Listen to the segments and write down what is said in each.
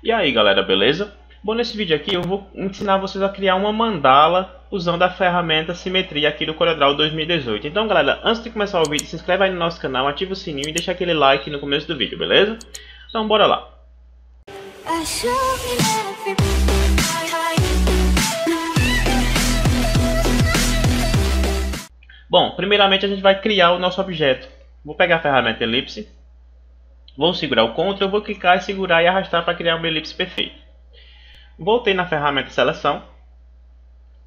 E aí galera, beleza? Bom, nesse vídeo aqui eu vou ensinar vocês a criar uma mandala usando a ferramenta Simetria aqui do CorelDRAW 2018. Então galera, antes de começar o vídeo, se inscreve aí no nosso canal, ativa o sininho e deixa aquele like no começo do vídeo, beleza? Então bora lá! Bom, primeiramente a gente vai criar o nosso objeto. Vou pegar a ferramenta Elipse Vou segurar o Ctrl, vou clicar e segurar e arrastar para criar uma elipse perfeita. Voltei na ferramenta Seleção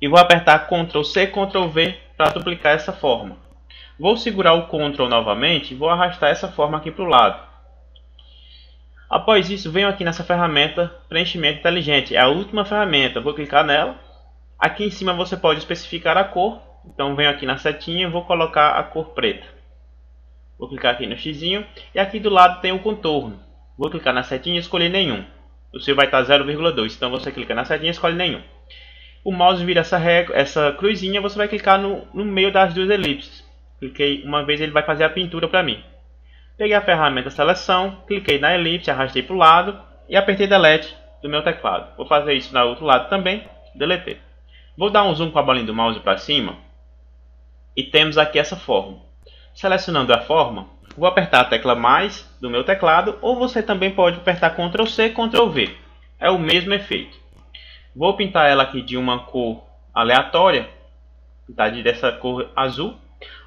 e vou apertar Ctrl C, Ctrl V para duplicar essa forma. Vou segurar o Ctrl novamente e vou arrastar essa forma aqui para o lado. Após isso, venho aqui nessa ferramenta Preenchimento Inteligente. É a última ferramenta. Vou clicar nela. Aqui em cima você pode especificar a cor. Então venho aqui na setinha e vou colocar a cor preta. Vou clicar aqui no X e aqui do lado tem o contorno. Vou clicar na setinha e escolher nenhum. O seu vai estar 0,2, então você clica na setinha e escolhe nenhum. O mouse vira essa, régua, essa cruzinha, você vai clicar no, no meio das duas elipses. Cliquei uma vez, ele vai fazer a pintura para mim. Peguei a ferramenta seleção, cliquei na elipse, arrastei para o lado e apertei delete do meu teclado. Vou fazer isso no outro lado também, deletei. Vou dar um zoom com a bolinha do mouse para cima e temos aqui essa forma. Selecionando a forma, vou apertar a tecla mais do meu teclado ou você também pode apertar Ctrl C, Ctrl V. É o mesmo efeito. Vou pintar ela aqui de uma cor aleatória, pintar de dessa cor azul.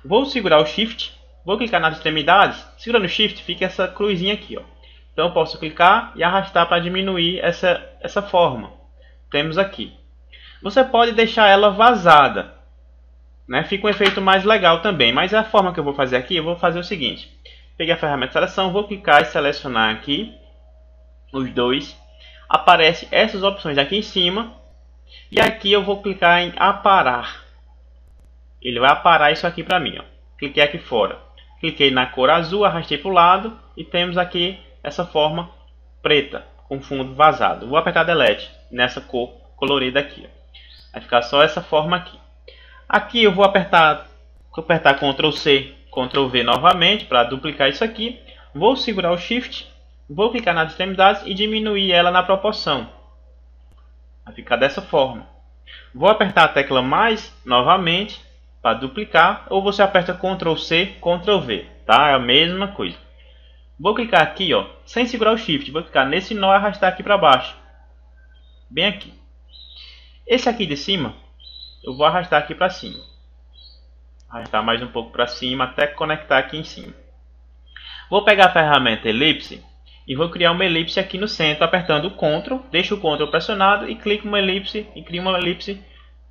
Vou segurar o Shift, vou clicar nas extremidades, segurando o Shift fica essa cruzinha aqui. Ó. Então eu posso clicar e arrastar para diminuir essa, essa forma. Temos aqui. Você pode deixar ela vazada, né? Fica um efeito mais legal também. Mas a forma que eu vou fazer aqui, eu vou fazer o seguinte. Peguei a ferramenta de seleção, vou clicar e selecionar aqui os dois. Aparece essas opções aqui em cima. E aqui eu vou clicar em aparar. Ele vai aparar isso aqui para mim. Ó. Cliquei aqui fora. Cliquei na cor azul, arrastei para o lado. E temos aqui essa forma preta, com fundo vazado. Vou apertar Delete nessa cor colorida aqui. Ó. Vai ficar só essa forma aqui. Aqui eu vou apertar, vou apertar Ctrl C, Ctrl V novamente para duplicar isso aqui. Vou segurar o Shift, vou clicar nas extremidades e diminuir ela na proporção. Vai ficar dessa forma. Vou apertar a tecla mais novamente para duplicar ou você aperta Ctrl C, Ctrl V, tá? É a mesma coisa. Vou clicar aqui, ó, sem segurar o Shift, vou clicar nesse nó e arrastar aqui para baixo. Bem aqui. Esse aqui de cima eu vou arrastar aqui para cima. Arrastar mais um pouco para cima até conectar aqui em cima. Vou pegar a ferramenta elipse e vou criar uma elipse aqui no centro apertando o CTRL, deixo o CTRL pressionado e clico uma elipse e crio uma elipse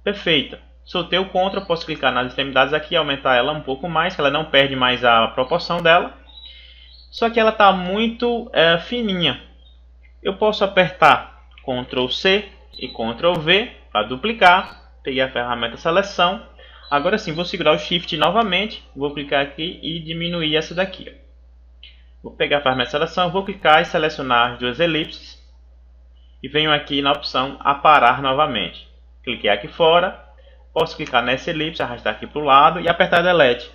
perfeita. Soltei o CTRL, posso clicar nas extremidades aqui e aumentar ela um pouco mais, ela não perde mais a proporção dela. Só que ela está muito é, fininha. Eu posso apertar Ctrl C e Ctrl V para duplicar peguei a ferramenta seleção. Agora sim, vou segurar o Shift novamente, vou clicar aqui e diminuir essa daqui. Ó. Vou pegar a ferramenta seleção, vou clicar e selecionar as duas elipses. E venho aqui na opção aparar novamente. Cliquei aqui fora, posso clicar nessa elipse, arrastar aqui para o lado e apertar Delete.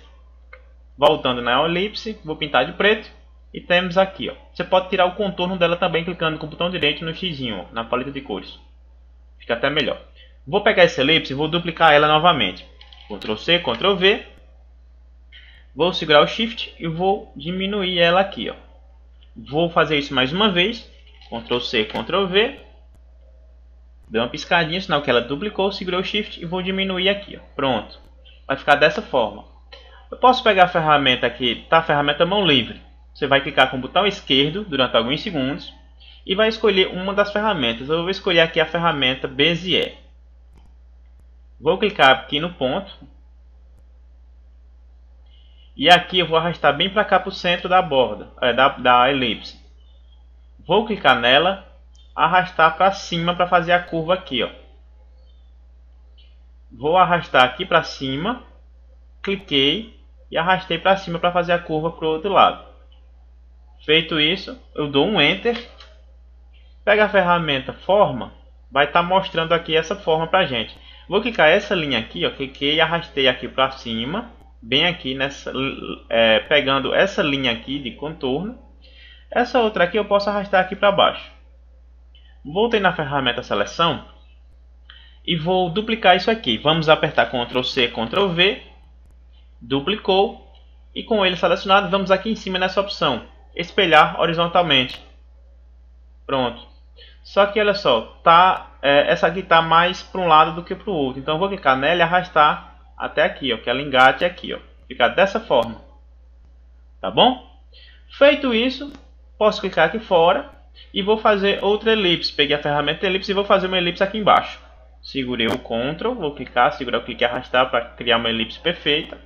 Voltando na elipse, vou pintar de preto. E temos aqui, ó. você pode tirar o contorno dela também clicando com o botão direito no X, na paleta de cores. Fica até melhor. Vou pegar essa elipse e vou duplicar ela novamente. Ctrl C, Ctrl V. Vou segurar o Shift e vou diminuir ela aqui. Ó. Vou fazer isso mais uma vez. Ctrl C, Ctrl V. Deu uma piscadinha, sinal que ela duplicou. Segurei o Shift e vou diminuir aqui. Ó. Pronto. Vai ficar dessa forma. Eu posso pegar a ferramenta aqui, tá? A ferramenta mão livre. Você vai clicar com o botão esquerdo durante alguns segundos e vai escolher uma das ferramentas. Eu vou escolher aqui a ferramenta Bezier. Vou clicar aqui no ponto. E aqui eu vou arrastar bem para cá para o centro da borda, é, da, da elipse. Vou clicar nela, arrastar para cima para fazer a curva aqui. Ó. Vou arrastar aqui para cima, cliquei e arrastei para cima para fazer a curva para o outro lado. Feito isso, eu dou um Enter, pego a ferramenta Forma, vai estar tá mostrando aqui essa forma para gente. Vou clicar essa linha aqui, ó, cliquei e arrastei aqui para cima, bem aqui nessa, é, pegando essa linha aqui de contorno. Essa outra aqui eu posso arrastar aqui para baixo. Voltei na ferramenta seleção e vou duplicar isso aqui. Vamos apertar Ctrl C, Ctrl V, duplicou e com ele selecionado vamos aqui em cima nessa opção, espelhar horizontalmente. Pronto. Só que olha só, tá, é, essa aqui está mais para um lado do que para o outro. Então eu vou clicar nela e arrastar até aqui, ó, que ela engate aqui, ó. Ficar dessa forma. Tá bom? Feito isso, posso clicar aqui fora e vou fazer outra elipse. Peguei a ferramenta elipse e vou fazer uma elipse aqui embaixo. Segurei o Ctrl, vou clicar, segurar o clique e arrastar para criar uma elipse perfeita.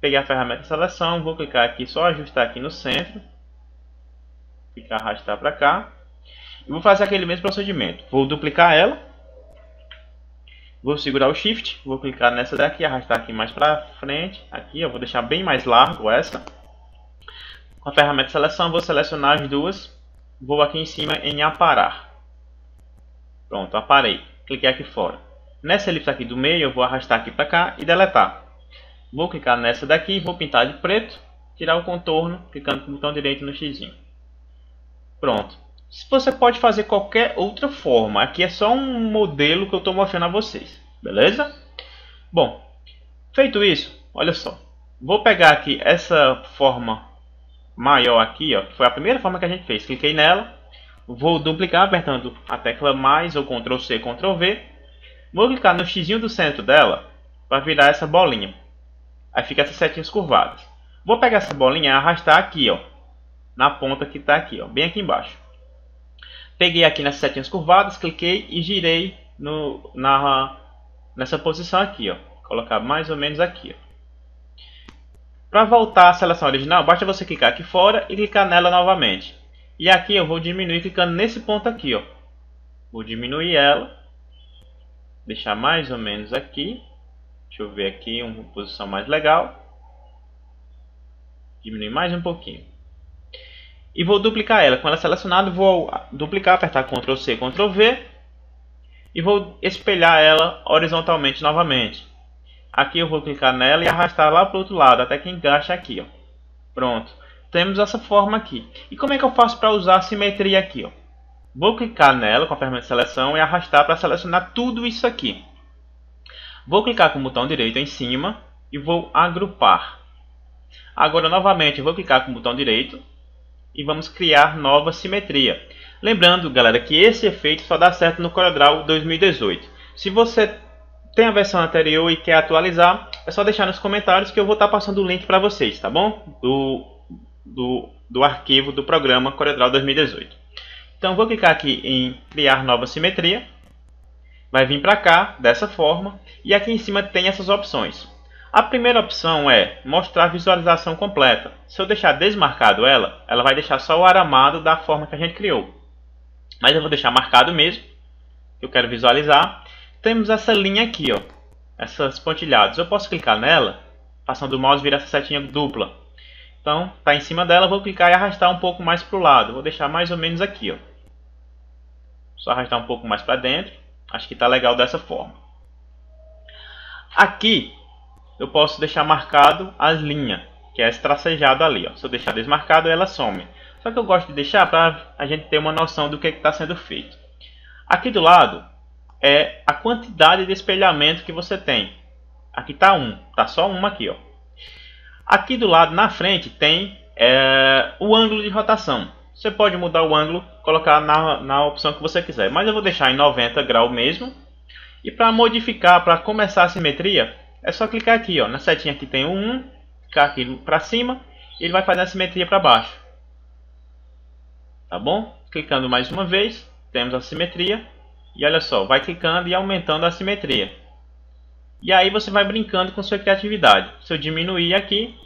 Peguei a ferramenta seleção, vou clicar aqui, só ajustar aqui no centro. Clicar, arrastar para cá. E vou fazer aquele mesmo procedimento. Vou duplicar ela. Vou segurar o Shift, vou clicar nessa daqui, arrastar aqui mais para frente. Aqui, eu vou deixar bem mais largo essa. Com a ferramenta seleção, vou selecionar as duas. Vou aqui em cima em aparar. Pronto, aparei. Cliquei aqui fora. Nessa elipse aqui do meio, eu vou arrastar aqui para cá e deletar. Vou clicar nessa daqui, vou pintar de preto, tirar o contorno, clicando com o botão direito no X. Pronto. Você pode fazer qualquer outra forma. Aqui é só um modelo que eu estou mostrando a vocês. Beleza? Bom, feito isso, olha só. Vou pegar aqui essa forma maior aqui, ó, que foi a primeira forma que a gente fez. Cliquei nela. Vou duplicar apertando a tecla mais ou Ctrl C, Ctrl V. Vou clicar no X do centro dela para virar essa bolinha. Aí fica essas setinhas curvadas. Vou pegar essa bolinha e arrastar aqui, ó, na ponta que está aqui, ó, bem aqui embaixo. Peguei aqui nas setinhas curvadas, cliquei e girei no, na, nessa posição aqui. Ó. Colocar mais ou menos aqui. Para voltar à seleção original, basta você clicar aqui fora e clicar nela novamente. E aqui eu vou diminuir clicando nesse ponto aqui. Ó. Vou diminuir ela. Deixar mais ou menos aqui. Deixa eu ver aqui uma posição mais legal. Diminuir mais um pouquinho e vou duplicar ela. Com ela selecionada, vou duplicar, apertar Ctrl C, Ctrl V e vou espelhar ela horizontalmente novamente. Aqui eu vou clicar nela e arrastar lá para o outro lado, até que encaixe aqui. Ó. Pronto. Temos essa forma aqui. E como é que eu faço para usar a simetria aqui? Ó? Vou clicar nela com a ferramenta de seleção e arrastar para selecionar tudo isso aqui. Vou clicar com o botão direito em cima e vou agrupar. Agora novamente vou clicar com o botão direito e vamos criar nova simetria. Lembrando, galera, que esse efeito só dá certo no CorelDRAW 2018. Se você tem a versão anterior e quer atualizar, é só deixar nos comentários que eu vou estar passando o link para vocês, tá bom? Do, do, do arquivo do programa CorelDRAW 2018. Então vou clicar aqui em criar nova simetria. Vai vir para cá, dessa forma. E aqui em cima tem essas opções. A primeira opção é mostrar a visualização completa. Se eu deixar desmarcado ela, ela vai deixar só o aramado da forma que a gente criou. Mas eu vou deixar marcado mesmo, eu quero visualizar. Temos essa linha aqui, ó, essas pontilhadas. Eu posso clicar nela, passando o mouse vira essa setinha dupla. Então, está em cima dela, vou clicar e arrastar um pouco mais para o lado. Vou deixar mais ou menos aqui, ó. Só arrastar um pouco mais para dentro. Acho que está legal dessa forma. Aqui eu posso deixar marcado as linhas, que é esse tracejado ali. Ó. Se eu deixar desmarcado, ela some. Só que eu gosto de deixar para a gente ter uma noção do que está sendo feito. Aqui do lado é a quantidade de espelhamento que você tem. Aqui está um, está só uma aqui. Ó. Aqui do lado, na frente, tem é, o ângulo de rotação. Você pode mudar o ângulo, colocar na, na opção que você quiser. Mas eu vou deixar em 90 graus mesmo. E para modificar, para começar a simetria, é só clicar aqui, ó, na setinha que tem o 1, clicar aqui para cima, e ele vai fazer a simetria para baixo. Tá bom? Clicando mais uma vez, temos a simetria. E olha só, vai clicando e aumentando a simetria. E aí você vai brincando com sua criatividade. Se eu diminuir aqui,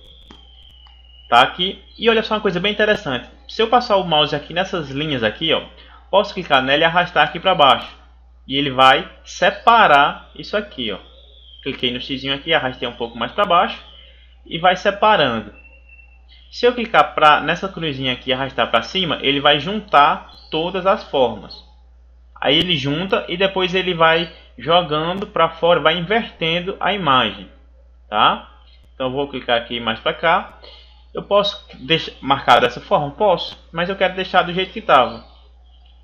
tá aqui. E olha só uma coisa bem interessante. Se eu passar o mouse aqui nessas linhas aqui, ó, posso clicar nela e arrastar aqui para baixo. E ele vai separar isso aqui, ó cliquei no x aqui, arrastei um pouco mais para baixo e vai separando. Se eu clicar pra, nessa cruzinha aqui e arrastar para cima, ele vai juntar todas as formas. Aí ele junta e depois ele vai jogando para fora, vai invertendo a imagem. Tá? Então vou clicar aqui mais para cá. Eu posso deixar marcar dessa forma? Posso, mas eu quero deixar do jeito que estava.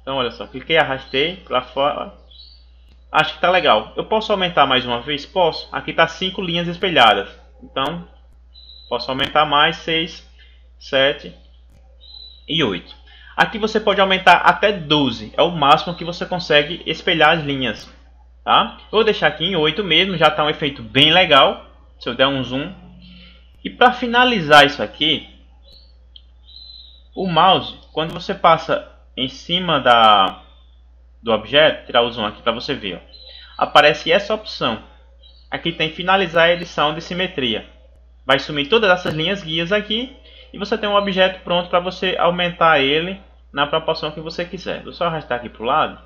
Então, olha só, cliquei, arrastei para fora. Acho que tá legal. Eu posso aumentar mais uma vez? Posso. Aqui tá 5 linhas espelhadas. Então, posso aumentar mais 6, 7 e 8. Aqui você pode aumentar até 12. É o máximo que você consegue espelhar as linhas. Tá? vou deixar aqui em 8 mesmo. Já está um efeito bem legal. Se eu der um zoom. E para finalizar isso aqui, o mouse, quando você passa em cima da, do objeto, tirar o zoom aqui para você ver, ó, aparece essa opção. Aqui tem finalizar a edição de simetria. Vai sumir todas essas linhas guias aqui e você tem um objeto pronto para você aumentar ele na proporção que você quiser. Vou só arrastar aqui para o lado.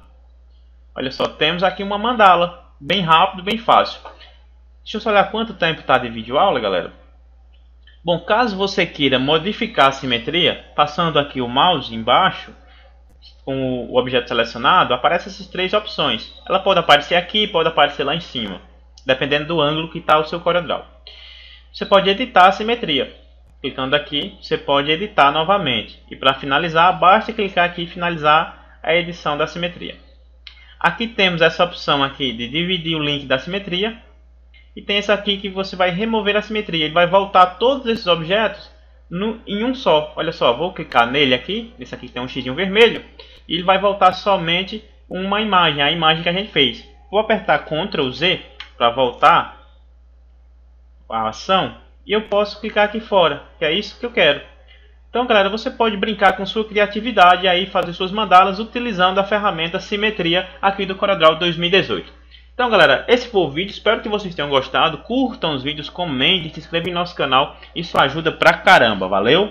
Olha só, temos aqui uma mandala. Bem rápido, bem fácil. Deixa eu só olhar quanto tempo está de vídeo aula, galera. Bom, caso você queira modificar a simetria, passando aqui o mouse embaixo, com o objeto selecionado, aparecem essas três opções. Ela pode aparecer aqui, pode aparecer lá em cima, dependendo do ângulo que está o seu CorelDRAW. Você pode editar a simetria. Clicando aqui, você pode editar novamente. E para finalizar, basta clicar aqui e finalizar a edição da simetria. Aqui temos essa opção aqui de dividir o link da simetria e tem esse aqui que você vai remover a simetria. Ele vai voltar todos esses objetos no, em um só. Olha só, vou clicar nele aqui. Esse aqui tem um x vermelho. E ele vai voltar somente uma imagem, a imagem que a gente fez. Vou apertar Ctrl Z para voltar a ação. E eu posso clicar aqui fora, que é isso que eu quero. Então, galera, você pode brincar com sua criatividade e aí fazer suas mandalas utilizando a ferramenta Simetria aqui do CorelDRAW 2018. Então galera, esse foi o vídeo, espero que vocês tenham gostado, curtam os vídeos, comentem, se inscrevam em nosso canal, isso ajuda pra caramba, valeu?